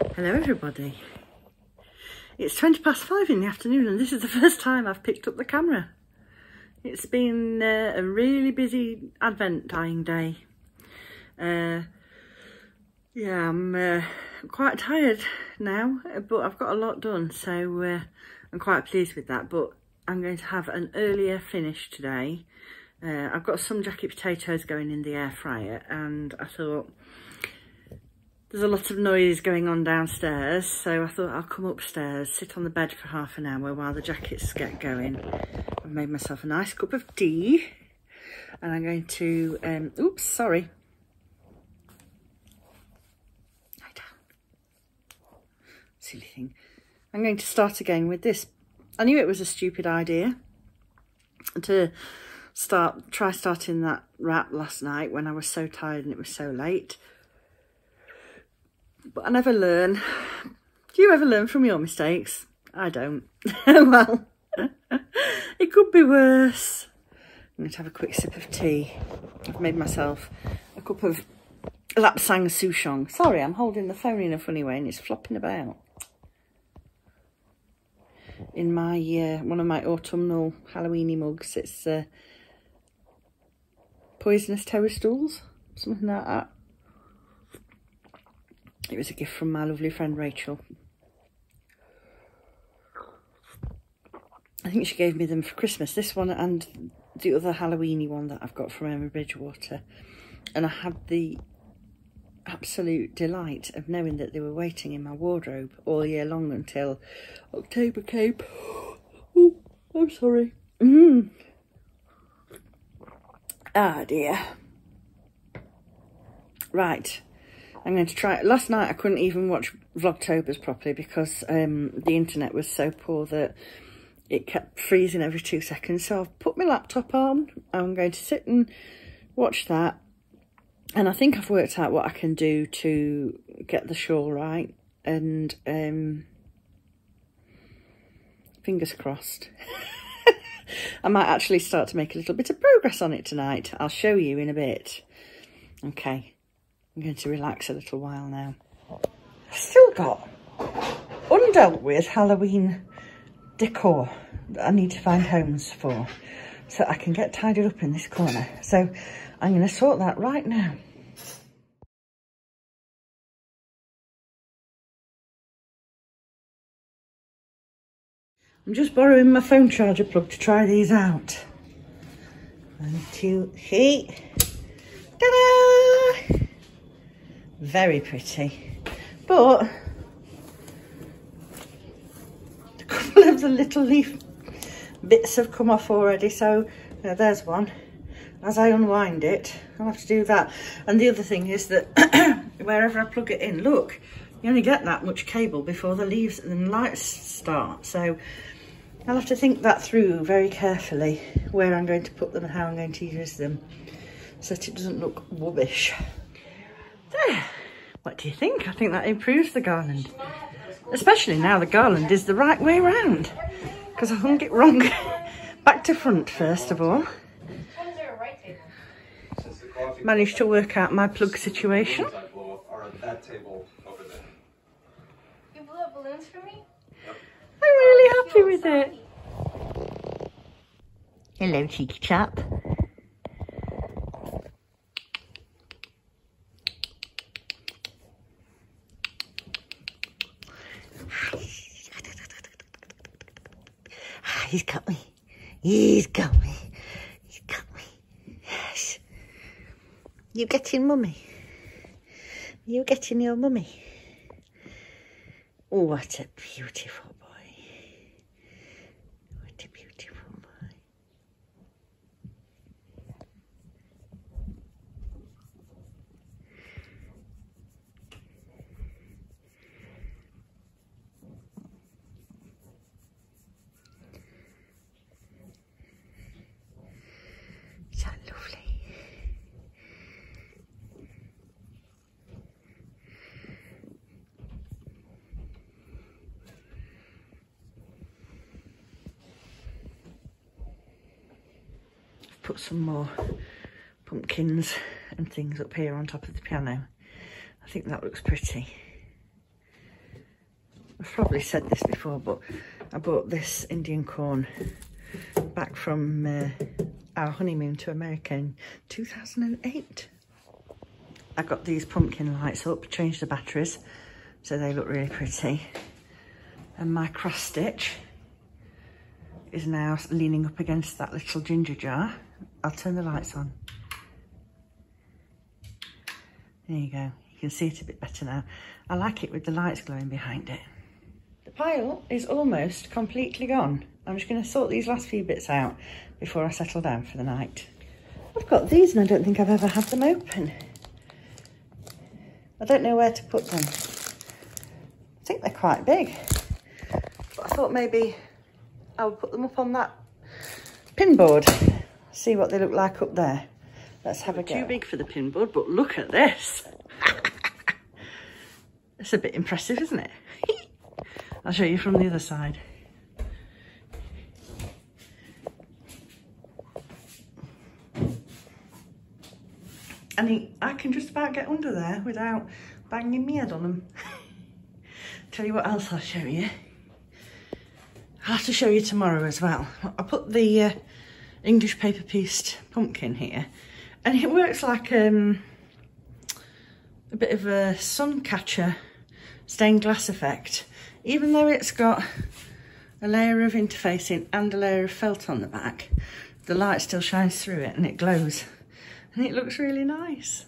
Hello everybody. It's 20 past five in the afternoon and this is the first time I've picked up the camera. It's been uh, a really busy advent tying day. Uh, yeah, I'm uh, quite tired now, but I've got a lot done, so uh, I'm quite pleased with that. But I'm going to have an earlier finish today. Uh, I've got some jacket potatoes going in the air fryer and I thought there's a lot of noise going on downstairs, so I thought I'll come upstairs, sit on the bed for half an hour while the jackets get going. I've made myself a nice cup of tea, and I'm going to, um, oops, sorry. Silly thing. I'm going to start again with this. I knew it was a stupid idea to start, try starting that wrap last night when I was so tired and it was so late but I never learn. Do you ever learn from your mistakes? I don't. well, it could be worse. I'm going to have a quick sip of tea. I've made myself a cup of Lapsang Souchong. Sorry, I'm holding the phone in a funny way and it's flopping about. In my uh, one of my autumnal Halloweeny mugs, it's uh, poisonous toadstools, something like that. It was a gift from my lovely friend Rachel. I think she gave me them for Christmas, this one and the other Halloweeny one that I've got from Emma Bridgewater. And I had the absolute delight of knowing that they were waiting in my wardrobe all year long until October came. Oh, I'm sorry. Mm. Ah, dear. Right. I'm going to try. it. Last night I couldn't even watch Vlogtobers properly because um, the internet was so poor that it kept freezing every two seconds. So I've put my laptop on. I'm going to sit and watch that. And I think I've worked out what I can do to get the shawl right. And um, fingers crossed. I might actually start to make a little bit of progress on it tonight. I'll show you in a bit. Okay. I'm going to relax a little while now. I've still got undealt with Halloween decor that I need to find homes for so I can get tidied up in this corner. So I'm going to sort that right now. I'm just borrowing my phone charger plug to try these out. One, two, three. Ta-da! Very pretty. But a couple of the little leaf bits have come off already. So uh, there's one. As I unwind it, I'll have to do that. And the other thing is that wherever I plug it in, look, you only get that much cable before the leaves and the lights start. So I'll have to think that through very carefully, where I'm going to put them and how I'm going to use them, so that it doesn't look rubbish. There. What do you think? I think that improves the garland. Especially now the garland is the right way round. Because I hung it wrong. Back to front first of all. Managed to work out my plug situation. You blew up balloons for me? I'm really happy with it. Hello, cheeky chap. He's got me. He's got me. He's got me. Yes. You getting mummy? You getting your mummy? Oh, what a beautiful boy. What a beautiful boy. So lovely. I've put some more pumpkins and things up here on top of the piano. I think that looks pretty. I've probably said this before, but I bought this Indian corn back from uh, our honeymoon to America in 2008. I got these pumpkin lights up, changed the batteries, so they look really pretty. And my cross stitch is now leaning up against that little ginger jar. I'll turn the lights on. There you go. You can see it a bit better now. I like it with the lights glowing behind it. The pile is almost completely gone. I'm just going to sort these last few bits out before I settle down for the night. I've got these and I don't think I've ever had them open. I don't know where to put them. I think they're quite big. But I thought maybe I'll put them up on that pin board. See what they look like up there. Let's have a go. Too big for the pin board, but look at this. it's a bit impressive, isn't it? I'll show you from the other side. And he, I can just about get under there without banging my head on them. Tell you what else I'll show you. I'll have to show you tomorrow as well. I put the uh, English paper pieced pumpkin here and it works like um, a bit of a sun catcher stained glass effect. Even though it's got a layer of interfacing and a layer of felt on the back, the light still shines through it and it glows and it looks really nice.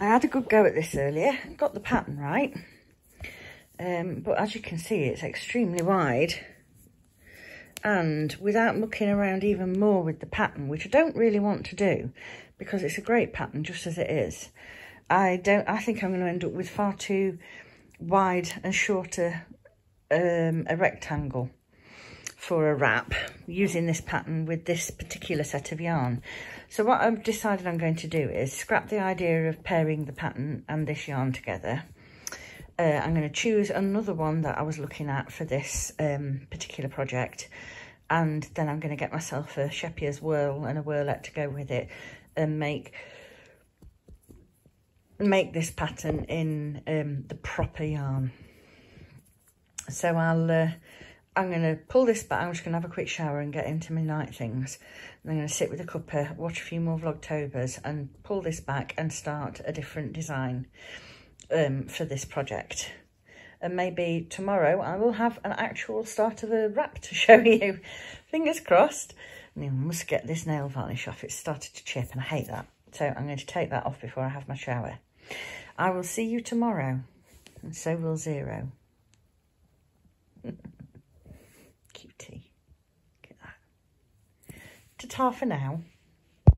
I had a good go at this earlier, got the pattern right. Um, but as you can see, it's extremely wide. And without mucking around even more with the pattern, which I don't really want to do, because it's a great pattern just as it is, I don't. I think I'm going to end up with far too wide and shorter um, a rectangle for a wrap using this pattern with this particular set of yarn. So what I've decided I'm going to do is scrap the idea of pairing the pattern and this yarn together. Uh, I'm going to choose another one that I was looking at for this um, particular project and then I'm going to get myself a Scheepjes whirl and a Whirlette to go with it and make make this pattern in um, the proper yarn. So I'll uh, I'm going to pull this back. I'm just going to have a quick shower and get into my night things. And I'm going to sit with a cuppa, watch a few more Vlogtobers and pull this back and start a different design um, for this project. And maybe tomorrow I will have an actual start of a wrap to show you. Fingers crossed. And I must get this nail varnish off. It's started to chip and I hate that. So I'm going to take that off before I have my shower. I will see you tomorrow. And so will Zero. cutie. Look at that. Ta-ta for now.